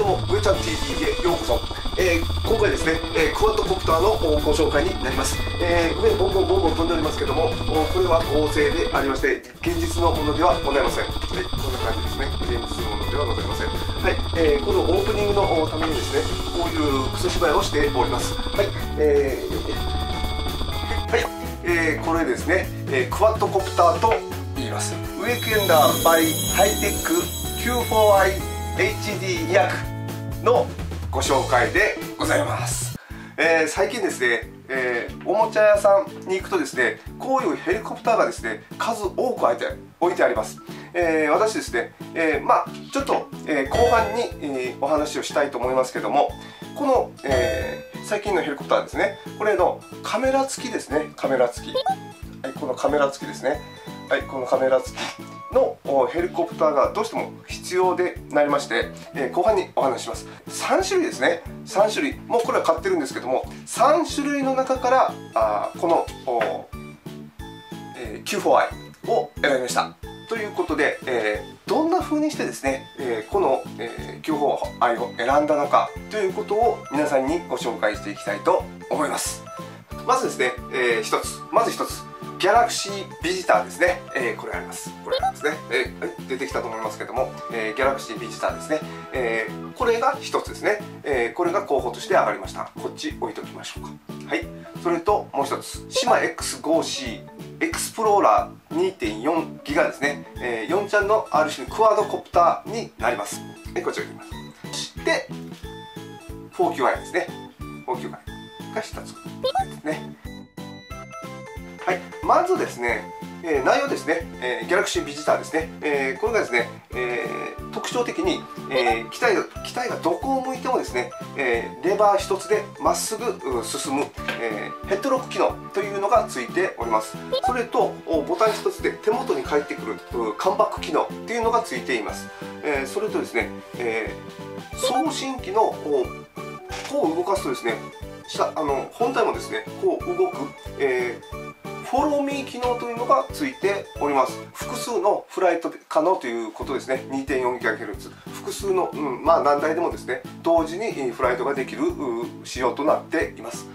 どうも上ちゃん TV へようこそ、えー、今回ですね、えー、クワッドコプターのご紹介になります、えー、上ボンボンボンボン飛んでおりますけどもこれは合成でありまして現実のものではございません。はいこんな感じですね。現実のものではございません。はい、えー、このオープニングのためにですねこういうクソ芝居をしております。はいえー、はい、えー、これですね、えー、クワッドコプターと言います。ウィークエンダーバイハイテック Q4i HD 薬のご紹介でございます、えー、最近ですね、えー、おもちゃ屋さんに行くとですねこういうヘリコプターがですね数多く置いてあります、えー、私ですね、えまあちょっと、え後半に、えお話をしたいと思いますけどもこの、え最近のヘリコプターですねこれのカメラ付きですねカメラ付き、はい、このカメラ付きですね。はいこのカメラ付きのヘリコプターがどうしても必要でなりまして、えー、後半にお話します。3種類ですね。3種類。もうこれは買ってるんですけども3種類の中からあこの、えー、Q4i を選びました。ということで、えー、どんな風にしてですね、えー、この、えー、Q4i を選んだのかということを皆さんにご紹介していきたいと思います。まずですね、えー、一つ。まず一つ。ギャラクシービジターですね、えー、これあります。これですね、えー、出てきたと思いますけども、えー、ギャラクシービジターですね、えー、これが一つですね、えー、これが候補として上がりました。こっち置いておきましょうか。はい。それともう一つ。シマ X5C エクスプローラー2.4ギガですね、えー、4ちゃんの RC のクワードコプターになります。はいこちら置きます。そして 4QI ですね。4QI が2つ。ですね。はい、まずですね、えー、内容ですね、えー、ギャラクシービジターですね、えー、これがですね、えー、特徴的に、えー、機体が機体がどこを向いてもですね、えー、レバー一つでまっすぐ進む、えー、ヘッドロック機能というのがついております。それとボタン一つで手元に返ってくるカンバック機能っていうのがついています、えー、それとですね、えー、送信機のこう動かすとですね下あの本体もですねこう動く、えーフォローミー機能というのがついております。複数のフライト可能ということですね。2.4GHz 複数の、うん、まあ何台でもですね同時にフライトができる仕様となっています。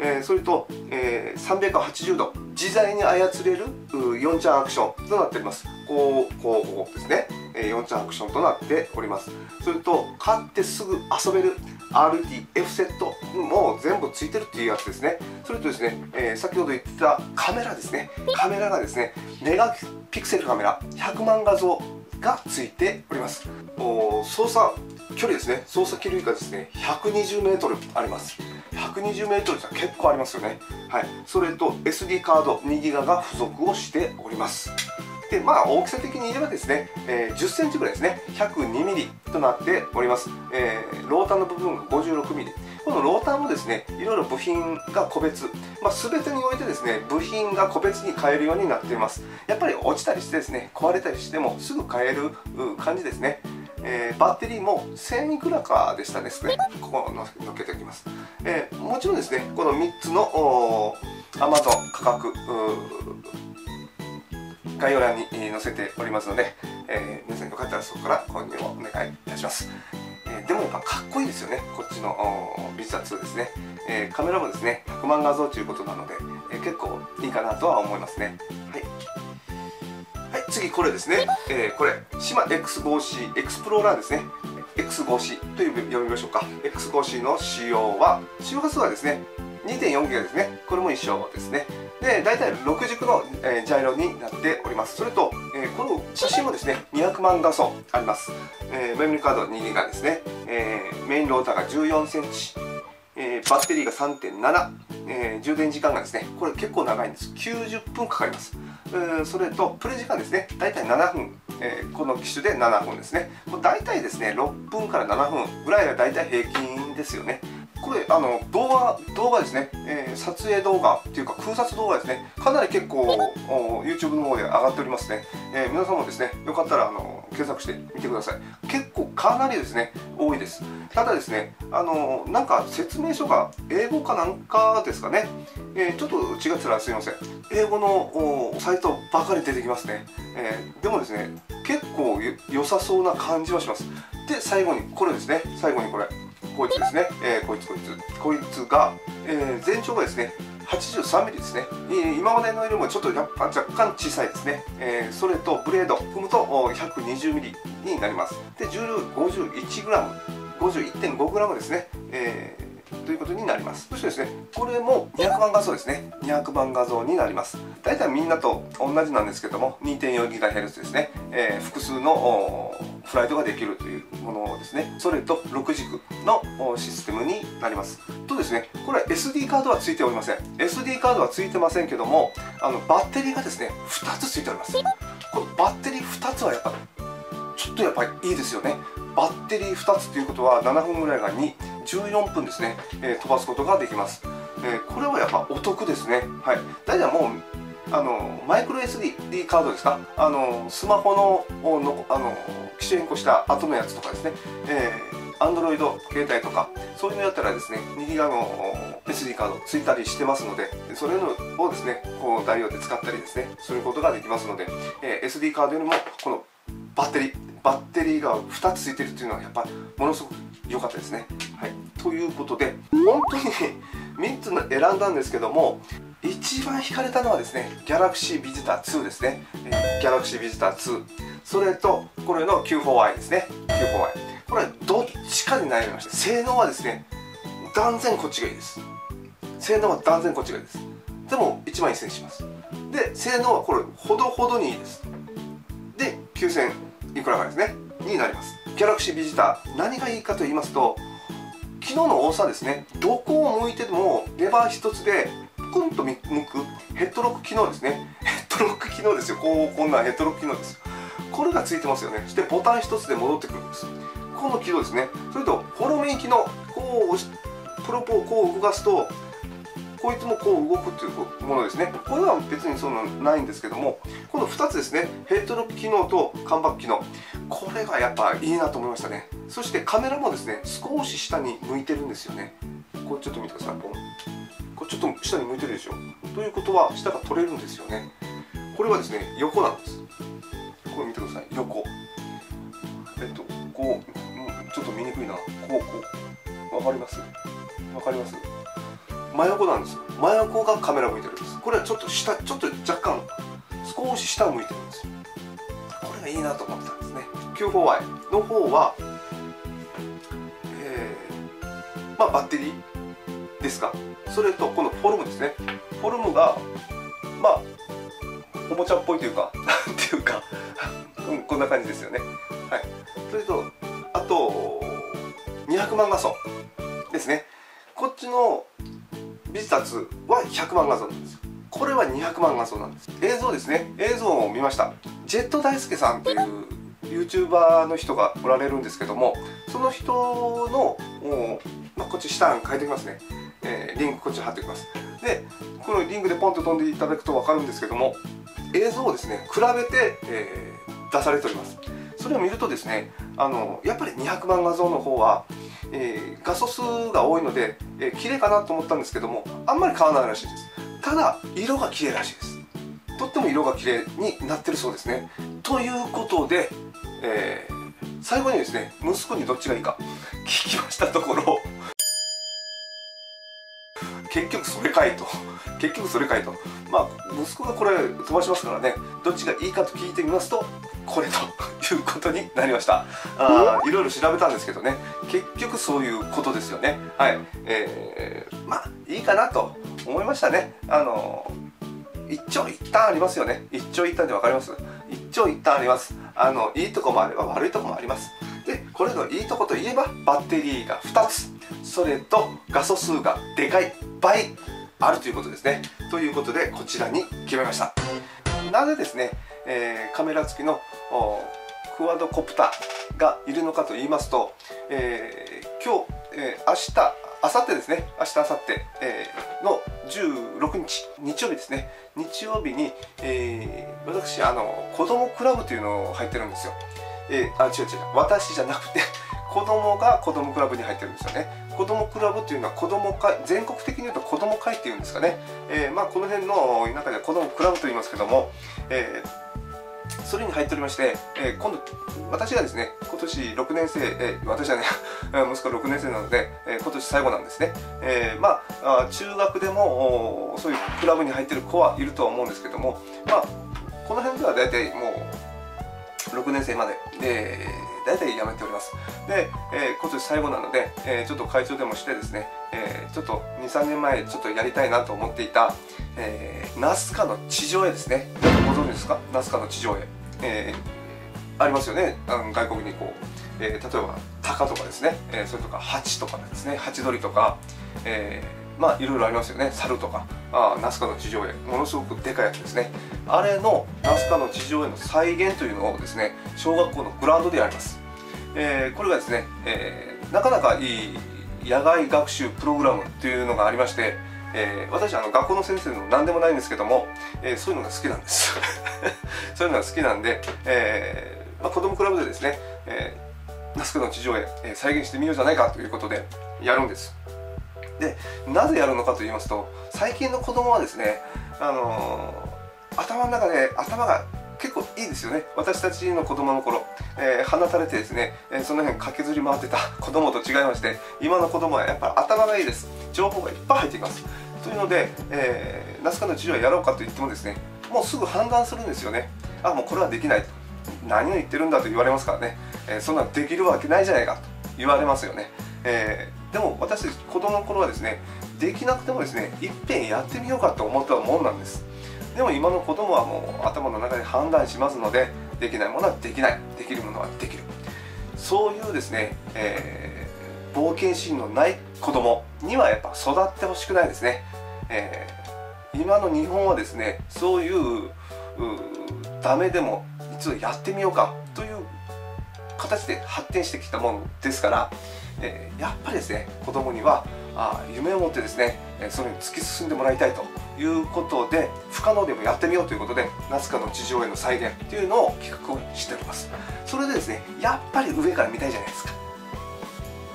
えー、それと、えー、380度自在に操れる4チャンアクションとなっております。こうこうこうですね、えー、4チャンアクションとなっております。それと買ってすぐ遊べる RTF セットも全部ついてるっていうやつですね。それとですね、えー、先ほど言ってたカメラですね。カメラがですねメガピクセルカメラ100万画像がついております。お操作距離ですね。操作距離がですね 120m あります。120m じゃ結構ありますよね。はい。それと SD カード 2GB が付属をしております。でまあ大きさ的に言えばですね、えー、10センチぐらいですね。102mm となっております、えー、ローターの部分が 56mm このローターもですねいろいろ部品が個別、まあ、全てにおいてですね部品が個別に買えるようになっています。やっぱり落ちたりしてですね壊れたりしてもすぐ買える感じですね。えー、バッテリーも1000いくらかでしたですね。ここののっけておきます、えー、もちろんですねこの3つの Amazon 価格概要欄に載せておりますので、えー、皆さんよかったらそこから購入をお願いいたします、えー、でもやっぱかっこいいですよね。こっちのビジター2ですね、えー、カメラもですね100万画像ということなので、え結構いいかなとは思いますね。はい。はい、次これですね、えー、これシマ X5C エクスプローラーですね。X5C という読みましょうか。X5C の仕様は周波数はですね2.4ギガですね。これも一緒ですね。で大体6軸の、えー、ジャイロになっております。それと、えー、この写真もですね200万画素あります、えー、メモリカード2ギガですね、えー、メインローターが14センチ、えー、バッテリーが3.7、えー、充電時間がですねこれ結構長いんです。90分かかります、それとプレイ時間ですね。大体7分。えー、この機種で7分ですね。大体ですね6分から7分ぐらいが大体平均ですよね。これあの動画動画ですね、えー、撮影動画っていうか空撮動画ですね。かなり結構 YouTube の方で上がっておりますね、えー、皆さんもですねよかったらあの検索してみてください。結構かなりですね多いです。ただですねあのなんか説明書が英語かなんかですかね、えー、ちょっと違ったらすいません。英語のサイトばかり出てきますね、えー、でもですね結構良さそうな感じはします。で最後にこれですね。最後にこれ。こいつですね、えー、こいつこいつ。こいつが、えー、全長がですね 83mm ですね、今までのよりもちょっとやっぱ若干小さいですね、えー、それとブレード踏むと 120mm になります。で重量 51g 51.5g ですね、えーということになります。そしてですねこれも200万画像ですね。200万画像になります。大体みんなと同じなんですけども 2.4GHz ですね、えー、複数のフライトができるというものですね。それと6軸のシステムになります。とですね。これは SD カードはついておりません。SD カードはついてませんけどもあのバッテリーがですね2つついております。このバッテリー2つはやっぱちょっとやっぱりいいですよね。バッテリー2つということは7分ぐらいが2 14分ですね、えー、飛ばすことができます、えー、これはやっぱお得ですね。はい。大体もうあのマイクロ SD カードですか？あのスマホののあの機種変更した後のやつとかですね、えー、Android 携帯とか。そういうのやったらですね2ギガの SD カードついたりしてますのでそれのをですねこう代用で使ったりですねすることができますので、えー、SD カードよりもこのバッテリーバッテリーが2つついてるっていうのはやっぱものすごく良かったですね。はい、ということで本当に3つの選んだんですけども一番惹かれたのはですね Galaxy Visitor 2ですね、えー、Galaxy Visitor 2それとこれの Q4i ですね。Q4i これどっちかで悩みました。性能はですね断然こっちがいいです。性能は断然こっちがいいです。でも1万1000します。で性能はこれほどほどにいいです。で9000いくらかですね。になります。ギャラクシービジター何がいいかと言いますと機能の多さですね。どこを向いてもレバー一つでクンと向くヘッドロック機能ですね。ヘッドロック機能ですよ。こうこんなヘッドロック機能です。よこれがついてますよね。そしてボタン一つで戻ってくるんです。この機能ですね。それとフォロメイン機能こう押しプロポをこう動かすとこいつもこう動くというものですね。これは別にそのないんですけどもこの2つですね。ヘッドロック機能とカンバック機能。これがやっぱいいなと思いましたね。そしてカメラもですね少し下に向いてるんですよね。これちょっと見てください。これちょっと下に向いてるでしょ。ということは下が取れるんですよね。これはですね横なんです。これ見てください。横。えっとこう。ちょっと見にくいな。こうこう。わかります？わかります？真横なんです真横がカメラ向いてるんです。これはちょっと下ちょっと若干少し下向いてるんですよ。これがいいなと思ったんですね。Q4i の方はえー、まあバッテリーですか。それとこのフォルムですね。フォルムがまあおもちゃっぽいというかなんていうか うん、こんな感じですよね。はい。それと200万画素ですね。こっちのビジター2は100万画像なんですこれは200万画像なんです。映像ですね。映像を見ました。ジェット大輔さんっていう YouTuber の人がおられるんですけどもその人の、まあ、こっち下に書いてきますね、えー、リンクこっち貼っておきます。でこのリンクでポンと飛んでいただくと分かるんですけども映像をですね比べて、えー、出されております。それを見るとですねあのやっぱり200万画像の方はえー、画素数が多いので、えー、綺麗かなと思ったんですけどもあんまり変わらないらしいです。ただ色が綺麗らしいです。とっても色が綺麗になってるそうですね。ということで、えー、最後にですね息子にどっちがいいか聞きましたところ結局それかいと。結局それかいと。まあ息子がこれ飛ばしますからね。どっちがいいかと聞いてみますとこれと。いうことになりました。あいろいろ調べたんですけどね。結局そういうことですよね。はい。えー、まあいいかなと思いましたね。あの一長一短ありますよね。一長一短で分かります？一長一短あります。あのいいとこもあれば悪いとこもあります。でこれのいいとこといえばバッテリーが2つ。それと画素数がでかい倍あるということですね。ということでこちらに決めました。なぜですね、えー、カメラ付きのクワドコプターがいるのかと言いますと、えー、今日、えー、明日明後日ですね。明日明後日、えー、の16日日曜日ですね。日曜日に、えー、私あの子供クラブというのを入ってるんですよ、えー、あ違う違う。私じゃなくて子供が子供クラブに入ってるんですよね。子供クラブっていうのは子供会全国的に言うと子供会っていうんですかね、えー、まあこの辺の中で子供クラブと言いますけども、えーそれに入っておりまして、えー、今度私がですね今年6年生、え、私はね 息子6年生なので、え、今年最後なんですね、え、まあ中学でもそういうクラブに入ってる子はいるとは思うんですけどもまあこの辺では大体もう6年生まで。で大体やめております。で、えー、今年最後なので、えー、ちょっと会長でもしてですね、えー、ちょっと23年前ちょっとやりたいなと思っていた、えー、ナスカの地上絵ですね。ご存知ですか？ナスカの地上絵、えー、ありますよね。あの外国にこう、えー、例えば鷹とかですね、えー、それとか蜂とかですね。ハチドリとか、えー、まあいろいろありますよね。猿とか。あナスカの地上絵。ものすごくでかいやつですね。あれのナスカの地上絵の再現というのをですね小学校のグラウンドでやります、えー、これがですね、えー、なかなかいい野外学習プログラムというのがありましてえー、私あの学校の先生の何でもないんですけども、えー、そういうのが好きなんです。そういうのが好きなんで、えーまあ、子供クラブでですね、えー、ナスカの地上絵、えー、再現してみようじゃないかということでやるんです。でなぜやるのかと言いますと最近の子供はですね、あのー、頭の中で頭が結構いいですよね。私たちの子供の頃、えー、放たれてですね、えー、その辺駆けずり回ってた 子供と違いまして今の子供はやっぱり頭がいいです。情報がいっぱい入ってきます。というので、えー、ナスカの治療やろうかと言ってもですねもうすぐ判断するんですよね。あもうこれはできない。何を言ってるんだと言われますからね、えー、そんなできるわけないじゃないかと言われますよね、えー、でも私たち子供の頃はですねできなくてもですねいっぺんやってみようかと思ったもんなんです。でも今の子供はもう頭の中で判断しますのでできないものはできない。できるものはできる。そういうですね、えー、冒険心のない子供にはやっぱ育ってほしくないですね、えー、今の日本はですねそういうダメでも一度やってみようかという形で発展してきたものですから、え、やっぱりですね子供にはあ夢を持ってですねそれに突き進んでもらいたいということで不可能でもやってみようということでナスカの地上絵の再現というのを企画をしております。それでですねやっぱり上から見たいじゃないですか。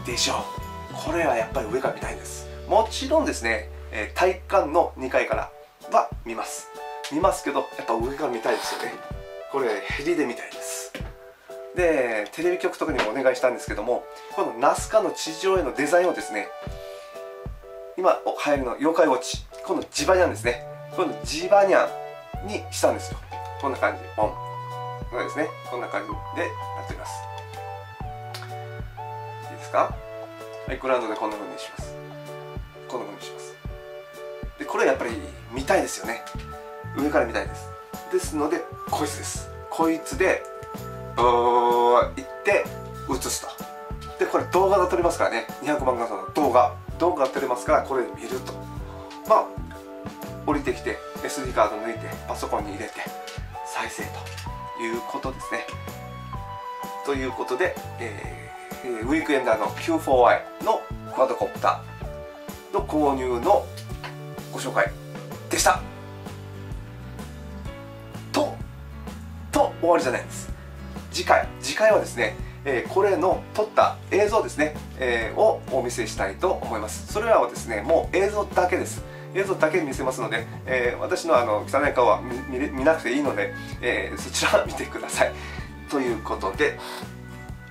でしょう。これはやっぱり上から見たいです。もちろんですね体育館の2階からは見ます。見ますけどやっぱ上から見たいですよね。これヘリで見たいです。でテレビ局とかにもお願いしたんですけどもこのナスカの地上絵のデザインをですね今流行りの妖怪ウォッチこのジバニャンですね。このジバニャンにしたんですよ。こんな感じポン。これですね。こんな感じでやっております。いいですか？はいグラウンドでこんな風にします。こんな風にします。でこれやっぱり見たいですよね。上から見たいです。ですのでこいつです。こいつで行って映すと。でこれ動画が撮れますからね。200万画素の動画。動画が撮れますからこれで見ると。まあ降りてきて SD カード抜いてパソコンに入れて再生ということですね。ということで、えー、ウィークエンダーの Q4i のクワドコプターの購入のご紹介でした。とと終わりじゃないです。次回次回はですねえー、これの撮った映像ですね、えー、をお見せしたいと思います。それらはですねもう映像だけです。映像だけ見せますので、えー、私のあの汚い顔は見なくていいので、えそちら見てください。ということで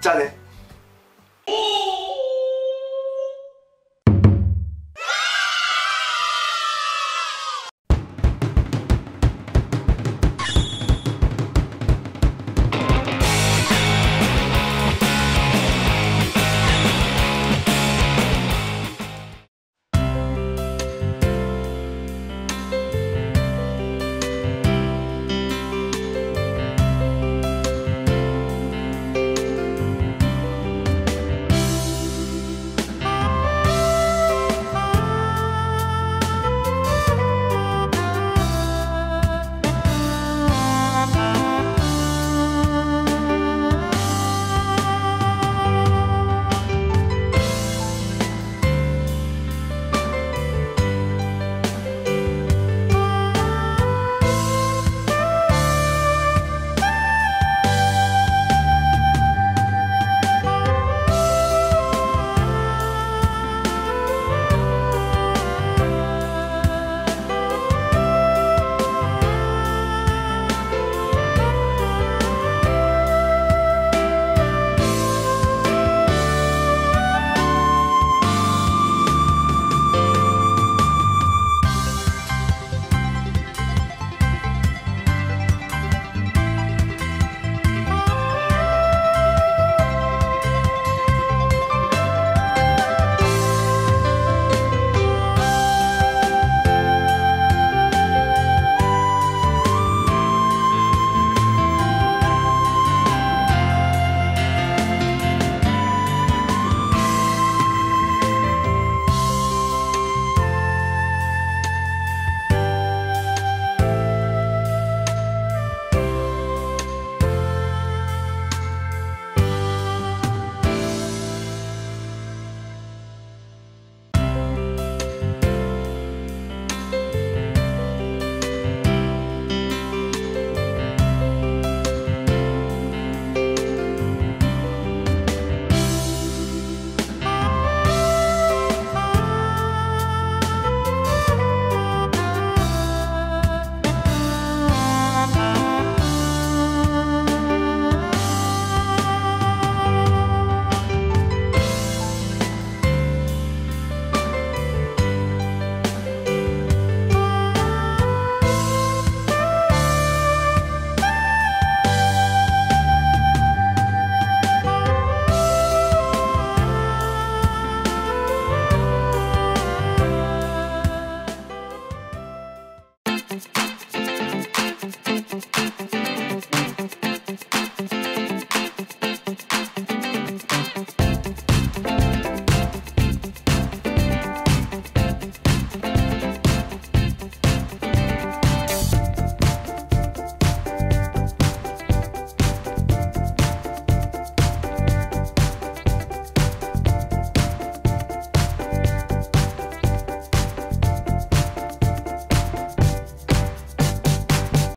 じゃあね。